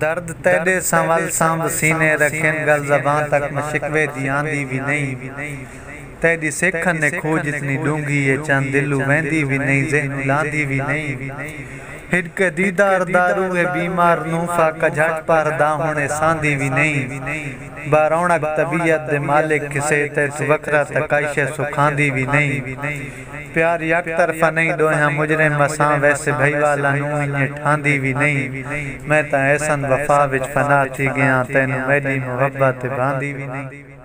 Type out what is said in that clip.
दर्द तेरे संवल सांभ सीने रखेन गल जबान तक में शिकवे दी भी नहीं तेरी सेखन ने खोज इतनी डूँगी ये चंद दिलू वेंदी भी नहीं जहन लांदी भी नहीं हिडक दीदार दारू है बीमार नूफा कझट पर दाहुने सांदी भी नहीं। बारौणक तबीयत दे मालिक किसे ते वखरा तकाइश सुखांदी भी नहीं। प्यार यक तरफा नहीं दोहा मुजरे मसा वैसे भई वाला नू इने ठांदी भी नहीं। मैं ता ऐसन वफा विच फना थी गया, तेन मेरी मोहब्बत बांधी भी नहीं।